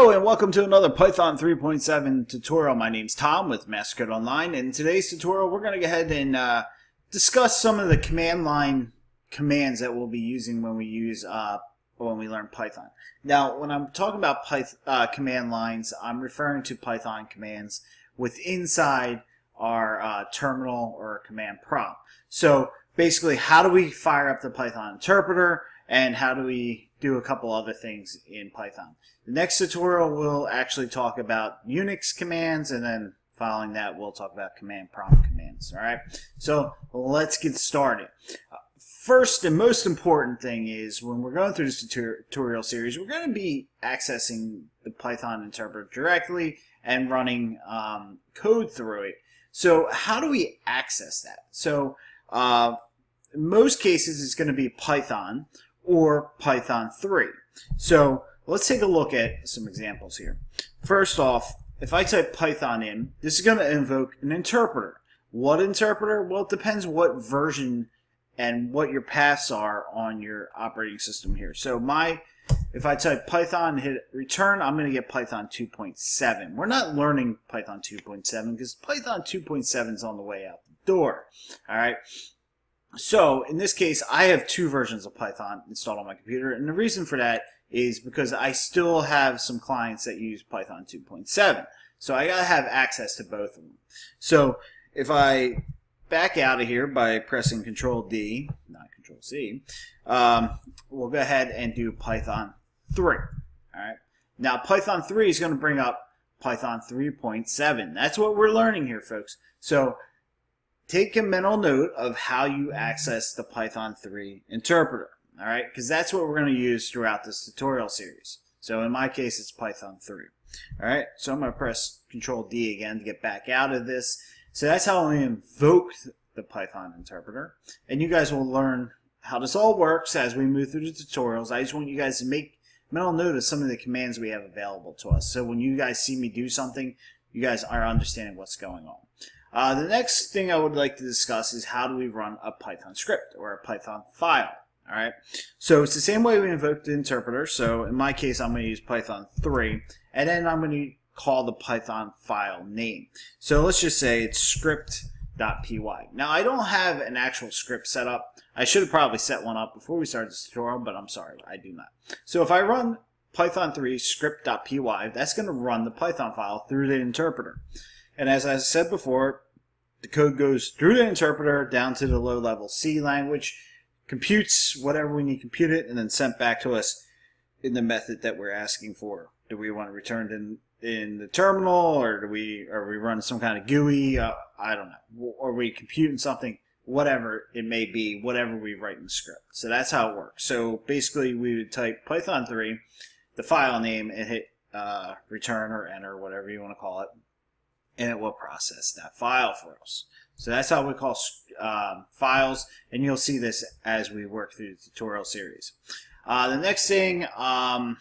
Hello and welcome to another Python 3.7 tutorial. My name's Tom with MasterCode Online and in today's tutorial we're going to go ahead and uh, discuss some of the command line commands that we'll be using when we use uh, when we learn Python. Now when I'm talking about Python, uh, command lines I'm referring to Python commands with inside our uh, terminal or command prompt. So basically how do we fire up the Python interpreter and how do we do a couple other things in Python. The next tutorial will actually talk about Unix commands and then following that we'll talk about command prompt commands. All right, so let's get started. First and most important thing is when we're going through this tutorial series, we're going to be accessing the Python interpreter directly and running um, code through it. So how do we access that? So uh, most cases, it's going to be Python or Python 3. So let's take a look at some examples here. First off, if I type Python in, this is going to invoke an interpreter. What interpreter? Well, it depends what version and what your paths are on your operating system here. So my, if I type Python hit return, I'm going to get Python 2.7. We're not learning Python 2.7 because Python 2.7 is on the way out the door. All right. So in this case, I have two versions of Python installed on my computer, and the reason for that is because I still have some clients that use Python 2.7. So I gotta have access to both of them. So if I back out of here by pressing Control D, not Control C, um, we'll go ahead and do Python 3. All right. Now Python 3 is going to bring up Python 3.7. That's what we're learning here, folks. So take a mental note of how you access the Python 3 interpreter, all right? Because that's what we're going to use throughout this tutorial series. So in my case, it's Python 3. All right, so I'm going to press Control D again to get back out of this. So that's how I invoke the Python interpreter. And you guys will learn how this all works as we move through the tutorials. I just want you guys to make mental note of some of the commands we have available to us. So when you guys see me do something, you guys are understanding what's going on. Uh, the next thing I would like to discuss is how do we run a Python script or a Python file. All right, so it's the same way we invoke the interpreter. So in my case, I'm going to use Python 3, and then I'm going to call the Python file name. So let's just say it's script.py. Now I don't have an actual script set up. I should have probably set one up before we started this tutorial, but I'm sorry, I do not. So if I run Python 3 script.py, that's going to run the Python file through the interpreter. And as I said before, the code goes through the interpreter down to the low level C language, computes whatever we need to compute it, and then sent back to us in the method that we're asking for. Do we want to return in, in the terminal, or do we are we run some kind of GUI? Uh, I don't know. Or we computing something, whatever it may be, whatever we write in the script. So that's how it works. So basically, we would type Python 3, the file name, and hit uh, return or enter, whatever you want to call it and it will process that file for us. So that's how we call um, files, and you'll see this as we work through the tutorial series. Uh, the next thing um,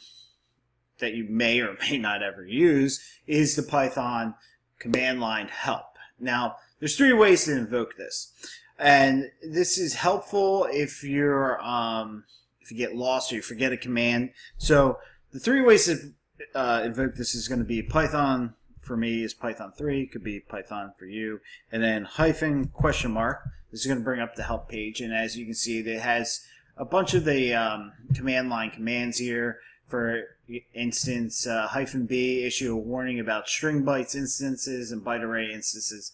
that you may or may not ever use is the Python command line help. Now, there's three ways to invoke this, and this is helpful if you're um, if you get lost or you forget a command. So the three ways to uh, invoke this is going to be Python for me is Python 3, could be Python for you, and then hyphen question mark. This is going to bring up the help page, and as you can see, it has a bunch of the um, command line commands here. For instance, uh, hyphen B, issue a warning about string bytes instances and byte array instances.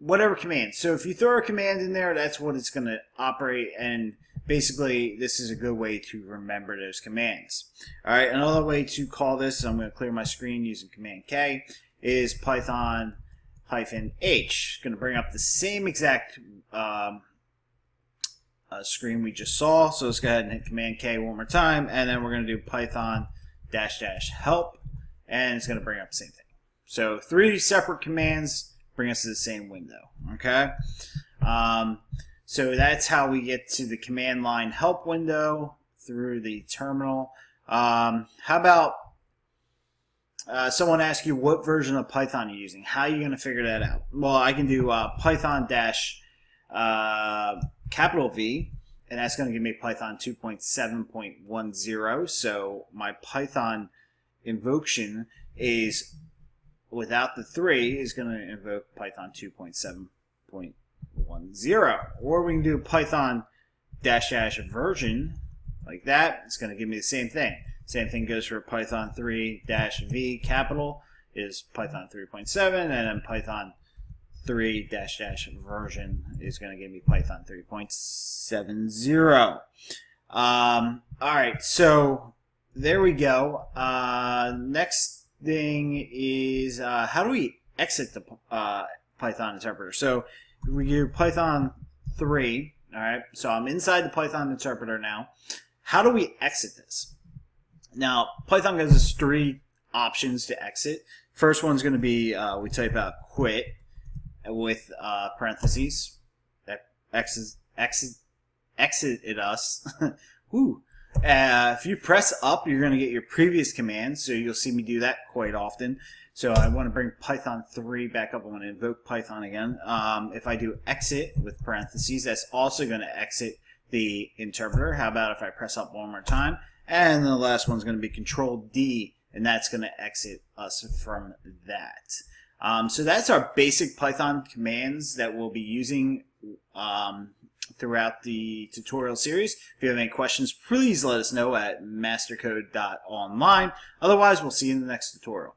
Whatever command. So if you throw a command in there, that's what it's going to operate, and basically this is a good way to remember those commands. Alright, another way to call this, I'm going to clear my screen using Command K, is Python hyphen H. going to bring up the same exact um, uh, screen we just saw. So let's go ahead and hit Command K one more time, and then we're going to do Python dash dash help, and it's going to bring up the same thing. So three separate commands bring us to the same window. Okay. Um, so that's how we get to the command line help window through the terminal. Um, how about uh, someone asks you what version of Python you're using? How are you going to figure that out? Well, I can do uh, Python dash uh, capital V, and that's going to give me Python 2.7.10. So my Python invocation is without the 3 is going to invoke Python 2.7.10. Or we can do Python dash dash version like that. It's going to give me the same thing. Same thing goes for Python 3 dash V capital is Python 3.7 and then Python 3 dash dash version is going to give me Python 3.70. Um, all right, so there we go. Uh, next thing is uh, how do we exit the uh, Python interpreter? So we do Python 3. All right, so I'm inside the Python interpreter now. How do we exit this? Now, Python gives us three options to exit. First one's going to be uh, we type out quit with uh, parentheses. That exit, exit, exited us. Woo. Uh, if you press up, you're going to get your previous command, so you'll see me do that quite often. So I want to bring Python 3 back up. I want to invoke Python again. Um, if I do exit with parentheses, that's also going to exit the interpreter. How about if I press up one more time? And the last one's going to be Control D, and that's going to exit us from that. Um, so that's our basic Python commands that we'll be using um, throughout the tutorial series. If you have any questions, please let us know at mastercode.online. Otherwise, we'll see you in the next tutorial.